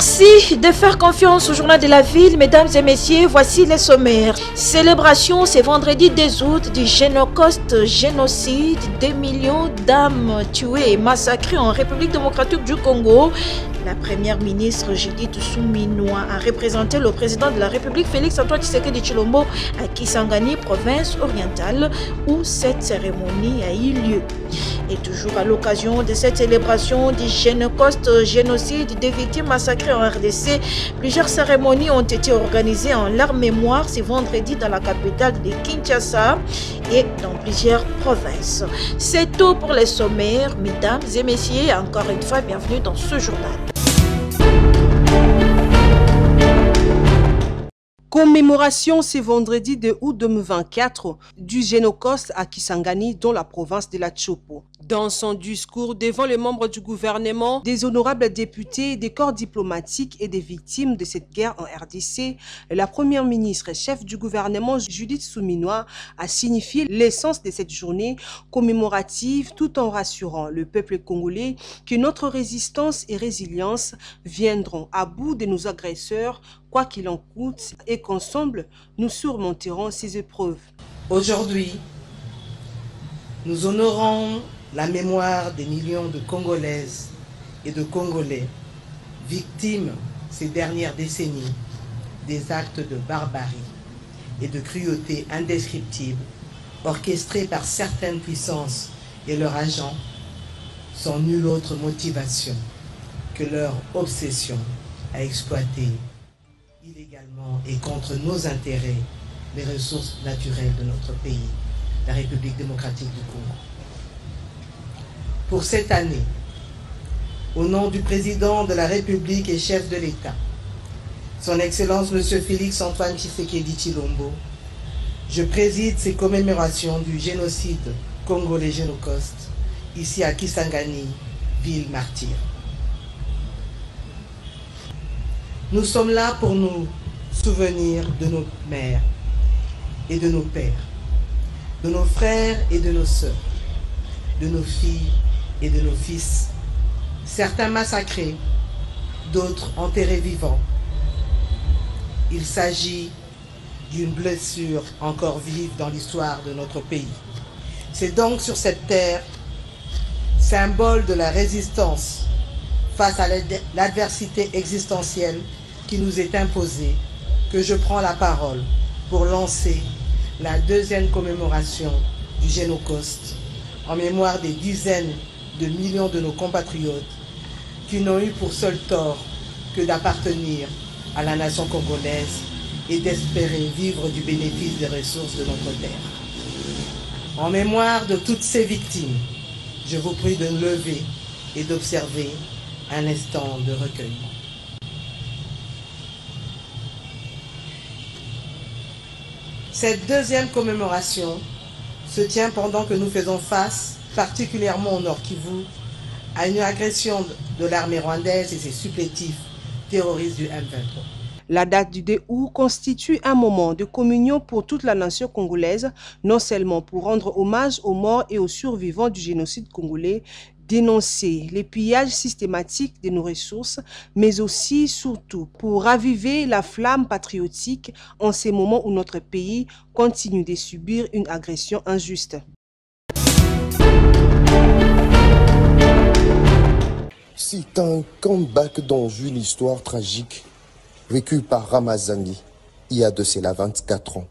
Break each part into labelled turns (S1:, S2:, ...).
S1: Merci de faire confiance au journal de la ville, mesdames et messieurs. Voici les sommaires. Célébration ce vendredi 2 août du génocide. Des millions d'âmes tuées et massacrées en République démocratique du Congo. La première ministre Judith Souminois a représenté le président de la République Félix Antoine Tshisekedi Chilombo à Kisangani, province orientale, où cette cérémonie a eu lieu. Et toujours à l'occasion de cette célébration du génocauste génocide des victimes massacrées en RDC, plusieurs cérémonies ont été organisées en leur mémoire ce vendredi dans la capitale de Kinshasa et dans plusieurs provinces. C'est tout pour les sommaires, mesdames et messieurs. Encore une fois, bienvenue dans ce journal.
S2: Commémoration ce vendredi de août 2024 du Génocauste à Kisangani dans la province de la Chopo. Dans son discours devant les membres du gouvernement, des honorables députés, des corps diplomatiques et des victimes de cette guerre en RDC, la première ministre et chef du gouvernement Judith Souminois a signifié l'essence de cette journée commémorative tout en rassurant le peuple congolais que notre résistance et résilience viendront à bout de nos agresseurs quoi qu'il en coûte et qu'ensemble nous surmonterons ces épreuves.
S3: Aujourd'hui, nous honorons la mémoire des millions de Congolaises et de Congolais victimes ces dernières décennies des actes de barbarie et de cruauté indescriptibles orchestrés par certaines puissances et leurs agents sans nulle autre motivation que leur obsession à exploiter et contre nos intérêts les ressources naturelles de notre pays, la République démocratique du Congo pour cette année, au nom du président de la République et chef de l'État, son Excellence M. Félix Antoine Tshisekedi Chilombo, je préside ces commémorations du génocide congolais génocauste ici à Kisangani, ville martyre. Nous sommes là pour nous souvenir de nos mères et de nos pères, de nos frères et de nos sœurs, de nos filles et de nos fils, certains massacrés, d'autres enterrés vivants. Il s'agit d'une blessure encore vive dans l'histoire de notre pays. C'est donc sur cette terre, symbole de la résistance face à l'adversité existentielle qui nous est imposée, que je prends la parole pour lancer la deuxième commémoration du Génocauste en mémoire des dizaines de millions de nos compatriotes qui n'ont eu pour seul tort que d'appartenir à la nation congolaise et d'espérer vivre du bénéfice des ressources de notre terre. En mémoire de toutes ces victimes, je vous prie de lever et d'observer un instant de recueillement. Cette deuxième commémoration se tient pendant que nous faisons face particulièrement au Nord Kivu, à une agression de l'armée rwandaise et ses supplétifs terroristes du M23.
S2: La date du 2 août constitue un moment de communion pour toute la nation congolaise, non seulement pour rendre hommage aux morts et aux survivants du génocide congolais, dénoncer les pillages systématiques de nos ressources, mais aussi, surtout, pour raviver la flamme patriotique en ces moments où notre pays continue de subir une agression injuste.
S4: C'est un comeback dont vu l'histoire tragique vécue par Ramazani il y a de cela 24 ans.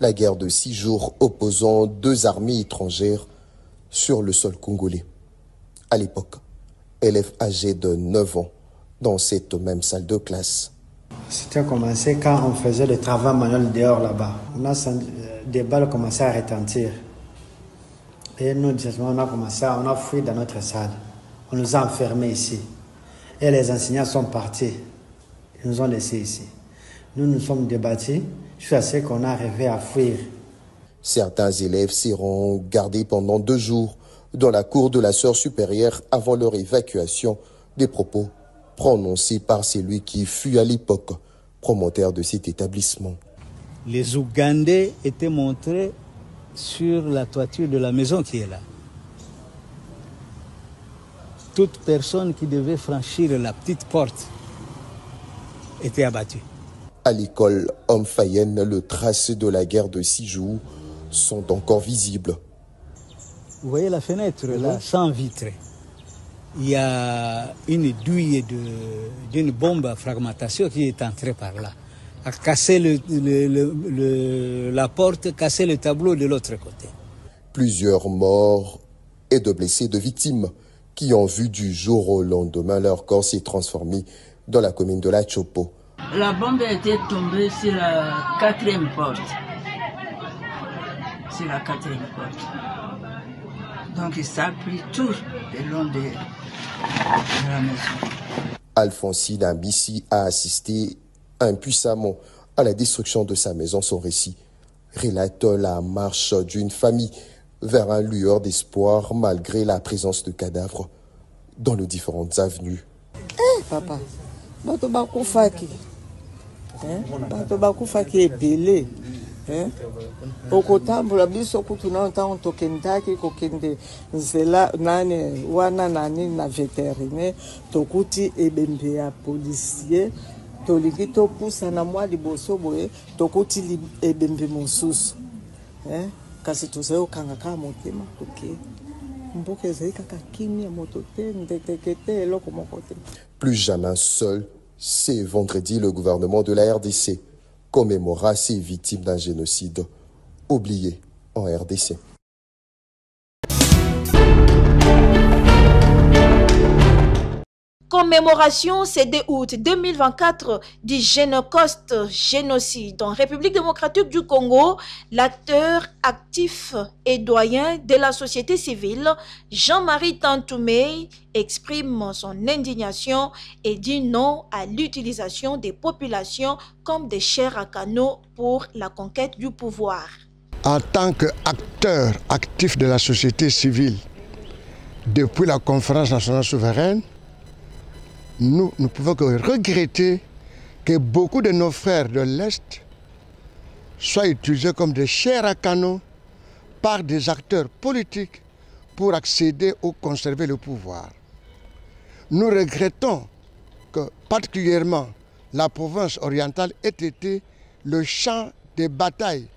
S4: La guerre de six jours opposant deux armées étrangères sur le sol congolais. À l'époque, élève âgé de 9 ans dans cette même salle de classe.
S5: C'était commencé quand on faisait le travail manuel dehors là-bas. On a senti des balles commençaient à retentir. Et nous, on a commencé, on a fui dans notre salle. On nous a enfermés ici. Et les enseignants sont partis. Ils nous ont laissés ici. Nous nous sommes débattus jusqu'à ce qu'on a arrivé à fuir.
S4: Certains élèves seront gardés pendant deux jours dans la cour de la sœur supérieure avant leur évacuation des propos prononcés par celui qui fut à l'époque promoteur de cet établissement.
S6: Les Ougandais étaient montrés sur la toiture de la maison qui est là. Toute personne qui devait franchir la petite porte été abattus.
S4: À l'école Homme Fayenne, le tracé de la guerre de six jours sont encore visibles.
S6: Vous voyez la fenêtre là, sans vitre. Il y a une douille d'une bombe à fragmentation qui est entrée par là, a cassé le, la porte, cassé le tableau de l'autre côté.
S4: Plusieurs morts et de blessés de victimes qui ont vu du jour au lendemain leur corps s'est transformé dans la commune de La Chopo.
S7: La bombe était tombée sur la quatrième porte. Sur la quatrième porte. Donc ça a pris tout le long de, la maison.
S4: Alphonsine Ambissi a assisté impuissamment à la destruction de sa maison. Son récit relate la marche d'une famille vers un lueur d'espoir malgré la présence de cadavres dans les différentes avenues.
S8: Eh, papa, bato bakufaki bato bakufaki ebele eh? okotambola biso kutu nano ntango tokendaki kokende nzela nani wana nani na vétérinaire tokuti ebembe ya policier tolingi topusana mwa liboso boye tokuti ebembe mosusu eh? kasi tozali kokanga kaka motema toke mboka ezali kaka kimia moto te ndeteke te eloko moko te
S4: plus jamais seul c'est vendredi le gouvernement de la RDC commémora ces victimes d'un génocide oublié en RDC
S1: Commémoration CD août 2024 du génocide en République démocratique du Congo, l'acteur actif et doyen de la société civile, Jean-Marie Tantoumé, exprime son indignation et dit non à l'utilisation des populations comme des chairs à canot pour la conquête du pouvoir.
S9: En tant qu'acteur actif de la société civile, depuis la conférence nationale souveraine, nous ne pouvons que regretter que beaucoup de nos frères de l'Est soient utilisés comme des chairs à canon par des acteurs politiques pour accéder ou conserver le pouvoir. Nous regrettons que particulièrement la province orientale ait été le champ des batailles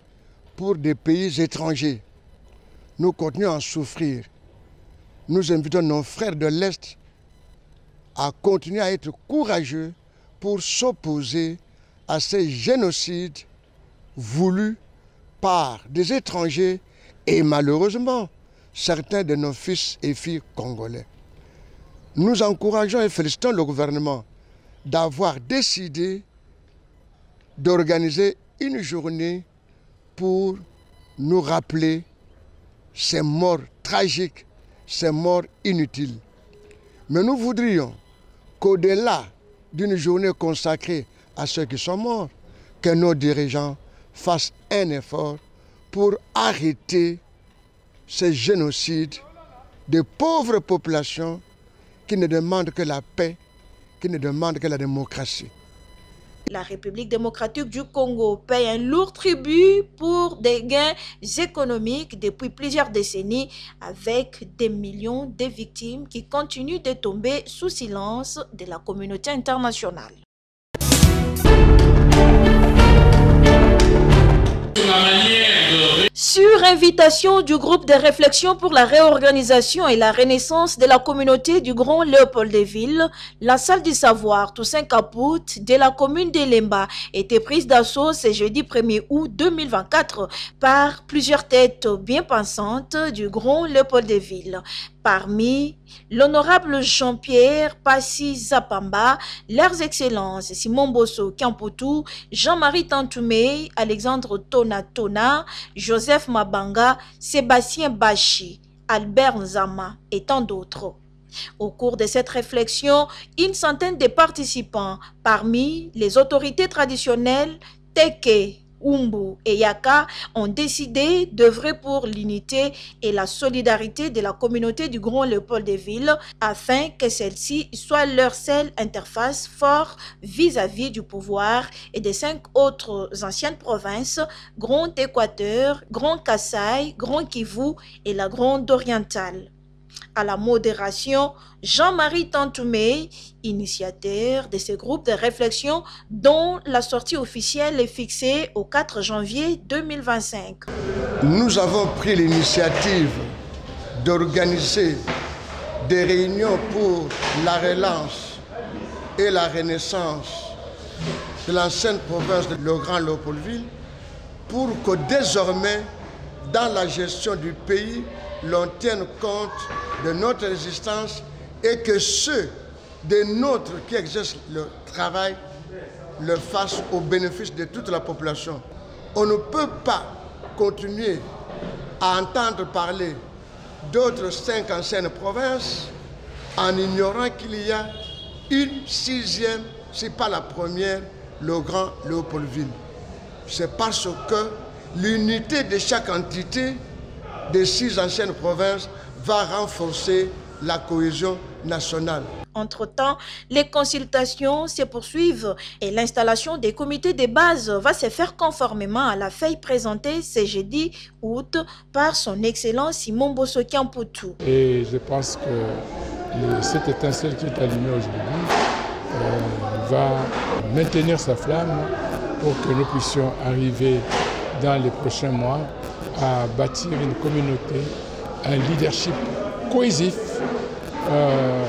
S9: pour des pays étrangers. Nous continuons à souffrir. Nous invitons nos frères de l'Est à continuer à être courageux pour s'opposer à ces génocides voulus par des étrangers et malheureusement certains de nos fils et filles congolais. Nous encourageons et félicitons le gouvernement d'avoir décidé d'organiser une journée pour nous rappeler ces morts tragiques, ces morts inutiles. Mais nous voudrions qu'au-delà d'une journée consacrée à ceux qui sont morts, que nos dirigeants fassent un effort pour arrêter ces génocides de pauvres populations qui ne demandent que la paix, qui ne demandent que la démocratie.
S1: La République démocratique du Congo paye un lourd tribut pour des gains économiques depuis plusieurs décennies avec des millions de victimes qui continuent de tomber sous silence de la communauté internationale. Sur invitation du groupe de réflexion pour la réorganisation et la renaissance de la communauté du Grand Léopoldville, la salle du savoir Toussaint Caput de la commune d'Elemba était prise d'assaut ce jeudi 1er août 2024 par plusieurs têtes bien pensantes du Grand Léopoldville. Parmi l'honorable Jean-Pierre Passi Zapamba, leurs excellences Simon Bosso Kamputu, Jean-Marie Tantoumé, Alexandre Tona Tona, Joseph Mabanga, Sébastien Bachi, Albert Nzama et tant d'autres. Au cours de cette réflexion, une centaine de participants, parmi les autorités traditionnelles, Teke, Umbu et Yaka ont décidé d'œuvrer pour l'unité et la solidarité de la communauté du Grand Léopold des Villes afin que celle-ci soit leur seule interface forte vis-à-vis du pouvoir et des cinq autres anciennes provinces, Grand Équateur, Grand Kassai, Grand Kivu et la Grande Orientale. À la modération, Jean-Marie Tantoumé, initiateur de ce groupe de réflexion dont la sortie officielle est fixée au 4 janvier 2025.
S9: Nous avons pris l'initiative d'organiser des réunions pour la relance et la renaissance de l'ancienne province de Le Grand Léopoldville pour que désormais, dans la gestion du pays, l'on tienne compte de notre existence et que ceux de nôtres qui exercent le travail le fassent au bénéfice de toute la population. On ne peut pas continuer à entendre parler d'autres cinq anciennes provinces en ignorant qu'il y a une sixième, si pas la première, le Grand Léopoldville. C'est parce que l'unité de chaque entité des six anciennes provinces va renforcer la cohésion nationale.
S1: Entre-temps, les consultations se poursuivent et l'installation des comités de base va se faire conformément à la feuille présentée ce jeudi août par son excellence Simon Bosoki Poutou.
S10: Et je pense que cette étincelle qui est allumée aujourd'hui euh, va maintenir sa flamme pour que nous puissions arriver dans les prochains mois à bâtir une communauté, un leadership cohésif. Euh,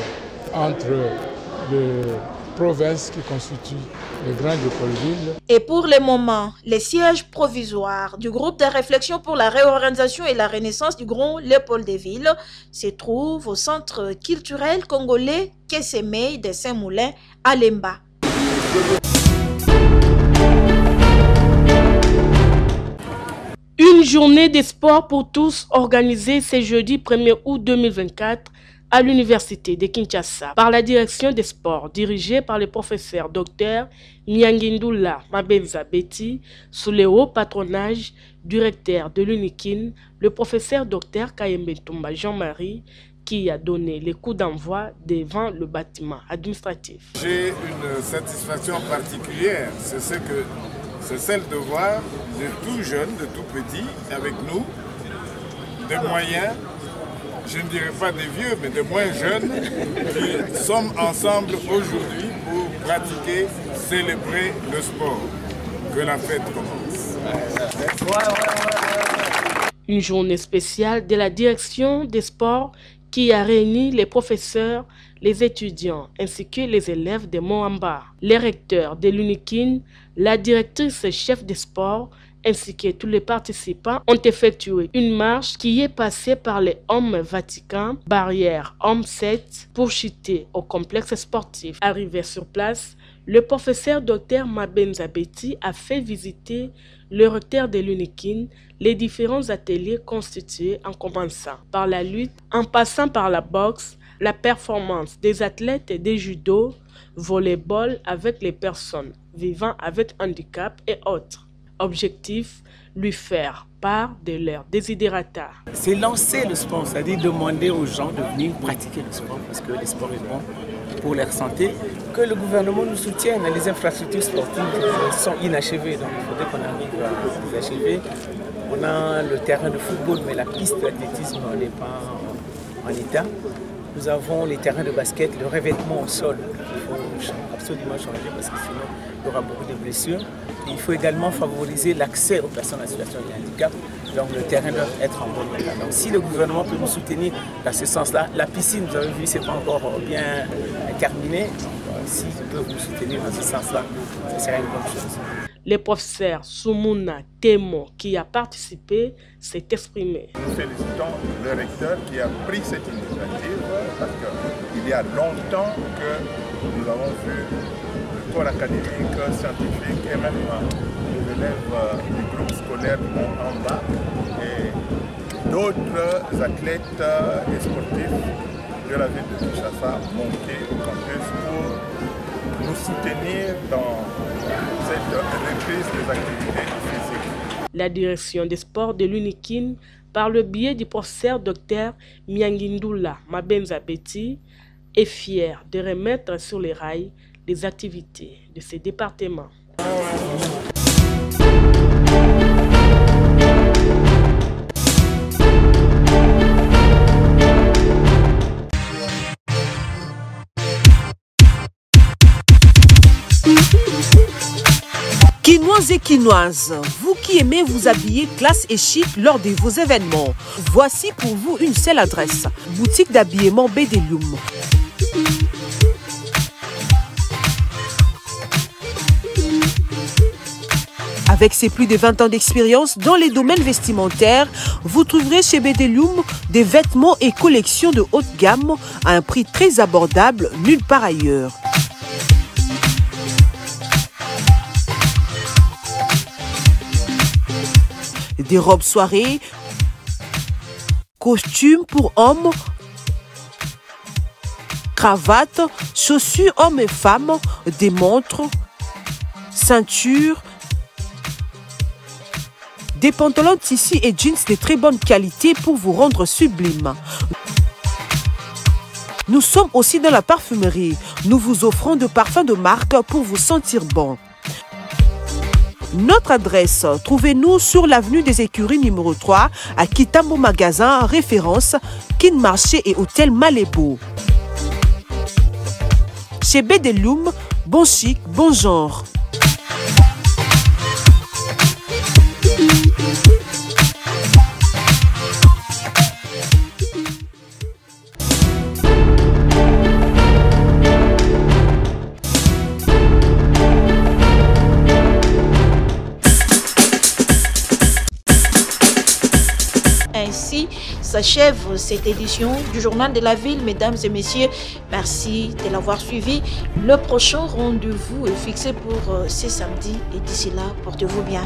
S10: entre les provinces qui constituent le Grand Léopoldville.
S1: Et pour le moment, les sièges provisoires du groupe de réflexion pour la réorganisation et la renaissance du Grand Léopoldville se trouvent au centre culturel congolais Kessemei de Saint-Moulin à Lemba.
S11: Une journée de sport pour tous organisée ce jeudi 1er août 2024 à l'université de Kinshasa par la direction des sports dirigée par le professeur Dr Nyangindula Mabenza Betty sous le haut patronage du recteur de l'UNIKIN, le professeur Dr Kayembe Tumba Jean-Marie qui a donné les coups d'envoi devant le bâtiment administratif.
S12: J'ai une satisfaction particulière, c'est ce que c'est celle de voir de tout jeunes, de tout petits avec nous, des moyens je ne dirais pas des vieux, mais des moins jeunes, qui sommes ensemble aujourd'hui pour pratiquer, célébrer le sport. Que la fête commence.
S11: Une journée spéciale de la direction des sports qui a réuni les professeurs, les étudiants ainsi que les élèves de Moamba, les recteurs de l'UNIKIN, la directrice chef des sports, ainsi que tous les participants ont effectué une marche qui est passée par les hommes Vatican, barrière Homme 7, pour chuter au complexe sportif. Arrivé sur place, le professeur Dr Mabenza Betty a fait visiter le recteur de l'UNIKIN les différents ateliers constitués en commençant par la lutte, en passant par la boxe, la performance des athlètes et des judo, volleyball avec les personnes vivant avec handicap et autres. Objectif, lui faire part de leur désidérata.
S13: C'est lancer le sport, c'est-à-dire demander aux gens de venir pratiquer le sport parce que le sport est bon pour leur santé, que le gouvernement nous soutienne. Les infrastructures sportives sont inachevées, donc il faudrait qu'on arrive à les achever. On a le terrain de football, mais la piste d'athlétisme n'est pas en état. Nous avons les terrains de basket, le revêtement au sol. Absolument changer parce que sinon il y aura beaucoup de blessures. Il faut également favoriser l'accès aux personnes en situation de handicap. Donc le terrain doit être en bon état. Donc si le gouvernement peut nous soutenir dans ce sens-là, la piscine, vous avez vu, ce n'est pas encore bien terminé. Donc s'ils peuvent nous soutenir dans ce sens-là, ce serait une bonne chose.
S11: Le professeur Sumuna Temo, qui a participé, s'est exprimé.
S12: Nous félicitons le recteur qui a pris cette initiative parce qu'il y a longtemps que nous avons vu le corps académique, scientifique et même les élèves du groupe scolaire en bas et d'autres athlètes et sportifs de la ville de Kinshasa monter au campus pour nous soutenir dans cette reprise des activités physiques.
S11: La direction des sports de l'UNIKIN, par le biais du professeur Dr Myangindula Mabenza Betty, est fier de remettre sur les rails les activités de ces départements.
S14: Quinoises et quinoises, vous qui aimez vous habiller classe et chic lors de vos événements, voici pour vous une seule adresse, boutique d'habillement Bédélium. Avec ses plus de 20 ans d'expérience dans les domaines vestimentaires, vous trouverez chez Bedelium des vêtements et collections de haute gamme à un prix très abordable nulle part ailleurs. Des robes soirées, costumes pour hommes, cravates, chaussures hommes et femmes, des montres, ceintures, des pantalons tissus et jeans de très bonne qualité pour vous rendre sublime. Nous sommes aussi dans la parfumerie. Nous vous offrons de parfums de marque pour vous sentir bon. Notre adresse, trouvez-nous sur l'avenue des Écuries numéro 3 à Kitambo Magasin, référence Kin Marché et Hôtel Malébo. Chez Bedeloum, bon chic, bon genre.
S1: S'achève cette édition du Journal de la Ville. Mesdames et messieurs, merci de l'avoir suivi. Le prochain rendez-vous est fixé pour euh, ce samedi et d'ici là, portez-vous bien.